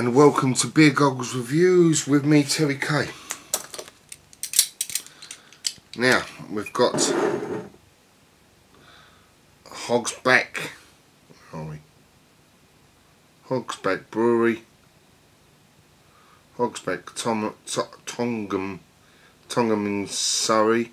and welcome to Beer Goggles Reviews with me, Terry K. Now, we've got Hogs Back, where are we? Hogs Back Brewery, Hogsback Tom, Tongham, Tongham in Surrey,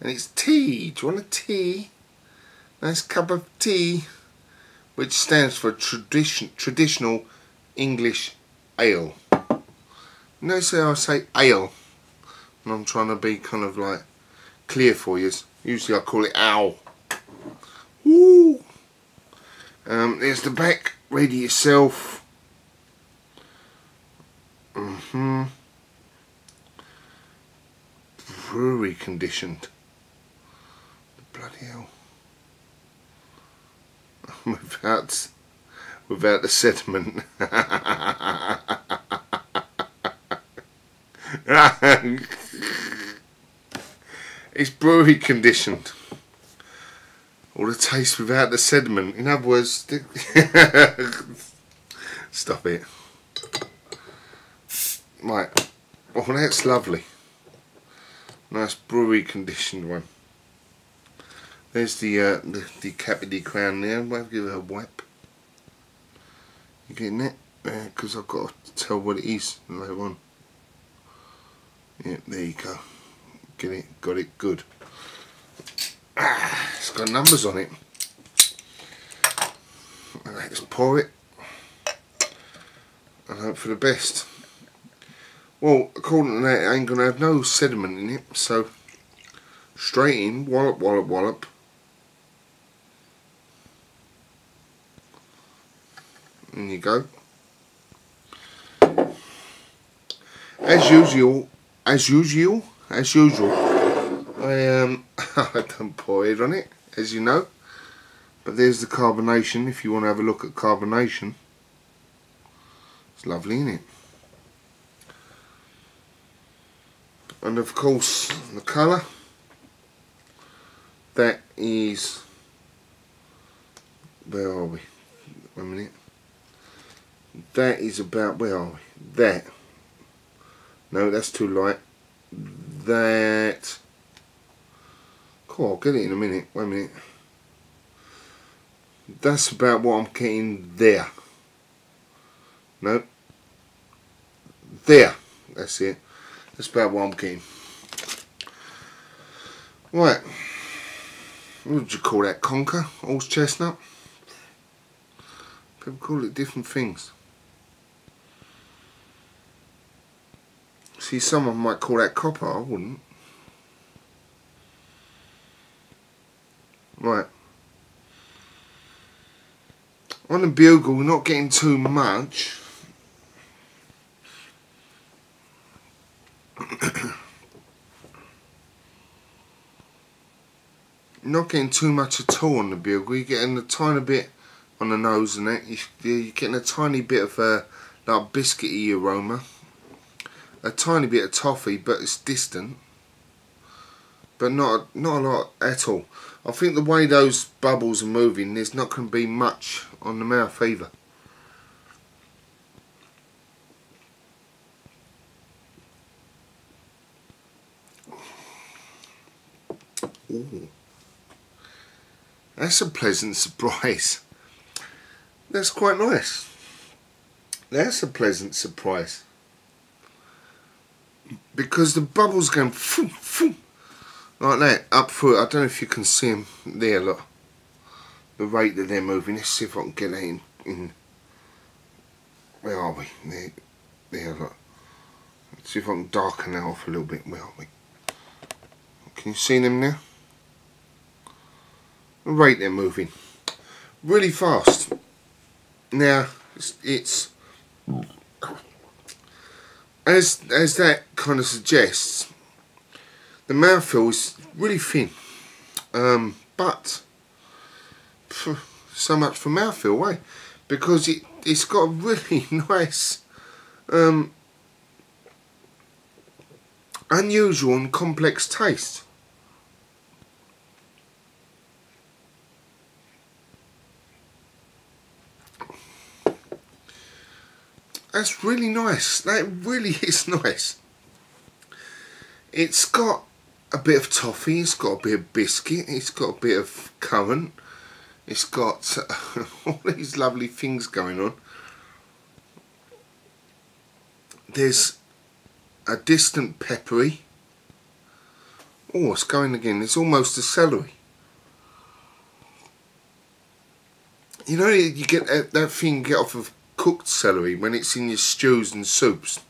and it's tea. Do you want a tea? Nice cup of tea which stands for tradition, traditional English ale. Notice how I say ale, and I'm trying to be kind of like clear for you. Usually I call it owl. Woo! Um, there's the back, ready yourself. Mm hmm Brewery conditioned. Bloody hell. without without the sediment. it's brewery conditioned. All the taste without the sediment. In other words, stop it. Right. Oh, that's lovely. Nice brewery conditioned one. There's the uh, the, the cavity crown there. I'll give it a wipe. You getting it? Because uh, I've got to tell what it is later on. Yeah, there you go. Get it? Got it? Good. Ah, it's got numbers on it. Let's pour it and hope for the best. Well, according to that, it ain't going to have no sediment in it, so straight in, wallop, wallop, wallop. And you go. As usual, as usual, as usual, I um, I don't pour it on it, as you know. But there's the carbonation, if you want to have a look at carbonation. It's lovely, isn't it? And of course, the colour. That is... Where are we? One minute that is about where are we? That. No that's too light. That. Cool I'll get it in a minute. Wait a minute. That's about what I'm getting there. No. There. That's it. That's about what I'm getting. Right. What would you call that? Conker? Horse chestnut? People call it different things See, someone might call that copper, I wouldn't. Right. On the bugle, we're not getting too much. not getting too much at all on the bugle. You're getting a tiny bit on the nose and it. You're getting a tiny bit of a like biscuity aroma a tiny bit of toffee but it's distant but not not a lot at all I think the way those bubbles are moving there's not going to be much on the mouth either Ooh. That's a pleasant surprise. That's quite nice. That's a pleasant surprise because the bubbles going phoom, phoom, like that up through I don't know if you can see them there look. The rate that they're moving let's see if I can get that in, in. Where are we? There, there look. Let's see if I can darken that off a little bit. Where are we? Can you see them now? The rate they're moving. Really fast. Now it's, it's as as that kind of suggests, the mouthfeel is really thin, um, but so much for mouthfeel, way Because it it's got a really nice, um, unusual and complex taste. That's really nice. That really is nice. It's got a bit of toffee, it's got a bit of biscuit, it's got a bit of currant, it's got all these lovely things going on. There's a distant peppery. Oh, it's going again. It's almost a celery. You know, you get that, that thing get off of cooked celery when it's in your stews and soups.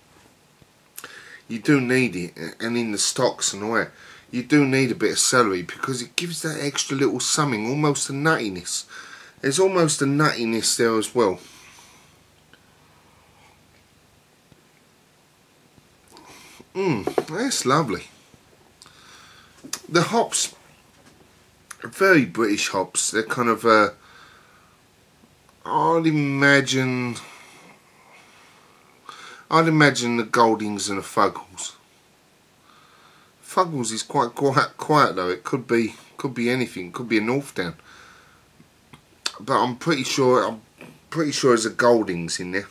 You do need it, and in the stocks and all that. You do need a bit of celery because it gives that extra little something, almost a nuttiness. There's almost a nuttiness there as well. Mmm, that's lovely. The hops, very British hops. They're kind of, uh, I'd imagine, I'd imagine the Goldings and the Fuggles. Fuggles is quite quiet, quiet though. It could be, could be anything. Could be a Northdown. But I'm pretty sure, I'm pretty sure there's a Goldings in there.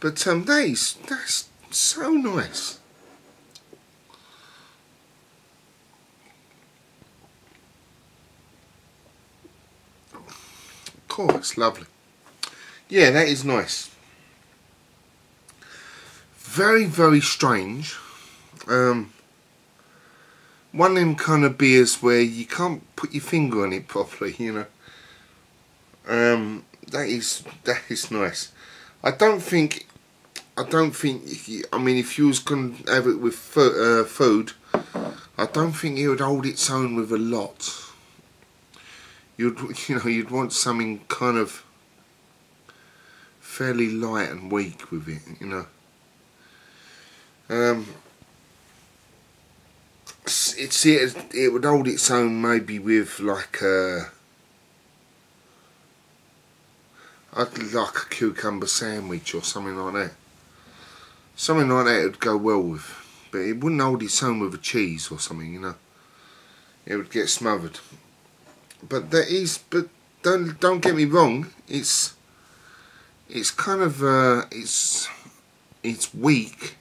But um, that is, that's so nice. Cool, it's lovely. Yeah, that is nice. Very, very strange. Um, one of them kind of beers where you can't put your finger on it properly, you know. Um, that is that is nice. I don't think I don't think. You, I mean, if you was to have it with uh, food, I don't think it would hold its own with a lot. You'd, you know, you'd want something kind of fairly light and weak with it, you know. Um, it's it. It would hold its own maybe with like a. I'd like a cucumber sandwich or something like that. Something like that would go well with. But it wouldn't hold its own with a cheese or something, you know. It would get smothered. But that is, but don't don't get me wrong. It's it's kind of uh, it's it's weak,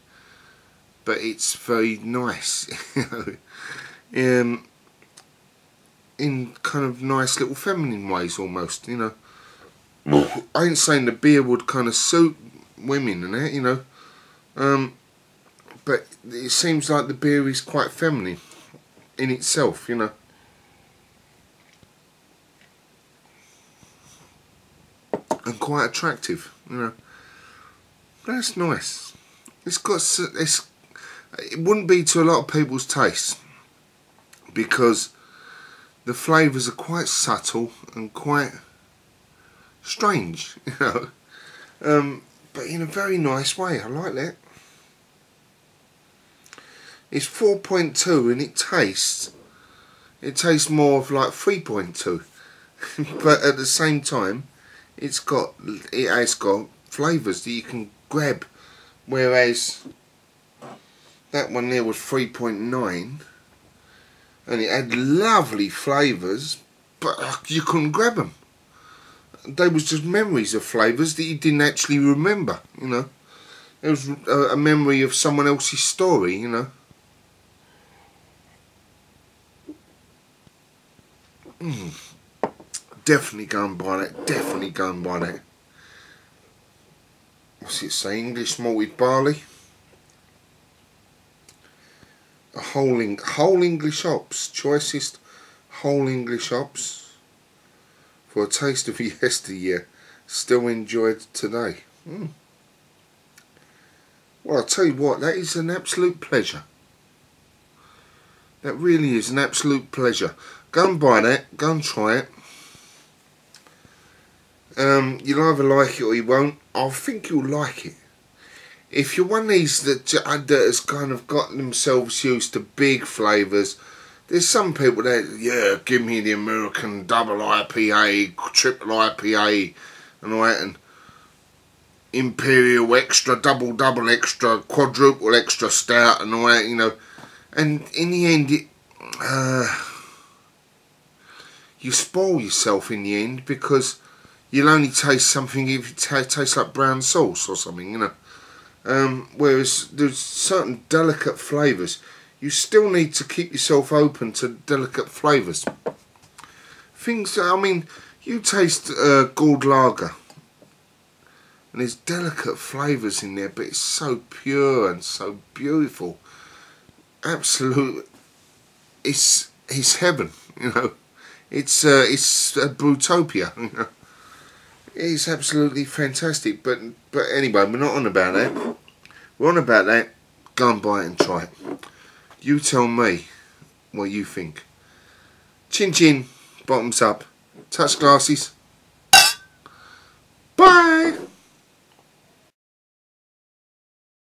but it's very nice. You know um, in kind of nice little feminine ways almost, you know. I ain't saying the beer would kind of suit women and that, you know. Um, but it seems like the beer is quite feminine in itself, you know. Quite attractive, you know. That's nice. It's got it's. It wouldn't be to a lot of people's taste because the flavours are quite subtle and quite strange, you know. Um, but in a very nice way. I like that. It's 4.2 and it tastes it tastes more of like 3.2 but at the same time it's got it has got flavours that you can grab whereas that one there was 3.9 and it had lovely flavours but you couldn't grab them they was just memories of flavours that you didn't actually remember you know? It was a, a memory of someone else's story you know? Mm. Definitely go and buy that. Definitely go and buy that. What's it say? English malted barley. A whole, Eng whole English hops. Choicest whole English hops. For a taste of yesteryear. Still enjoyed today. Mm. Well, I'll tell you what, that is an absolute pleasure. That really is an absolute pleasure. Go and buy that. Go and try it. Um, you'll either like it or you won't. I think you'll like it. If you're one of these that, uh, that has kind of got themselves used to big flavours, there's some people that, yeah, give me the American double IPA, triple IPA, and all that, and Imperial extra, double, double extra, quadruple extra stout, and all that, you know. And in the end, it, uh, you spoil yourself in the end because you'll only taste something if it ta tastes like brown sauce or something, you know. Um, whereas there's certain delicate flavours, you still need to keep yourself open to delicate flavours. Things, I mean, you taste uh, Gord Lager, and there's delicate flavours in there, but it's so pure and so beautiful. Absolute, it's it's heaven, you know. It's uh, it's a brutopia, you know. It's absolutely fantastic, but but anyway, we're not on about that. We're on about that. Go and buy it and try it. You tell me what you think. Chin chin, bottoms up. Touch glasses. Bye.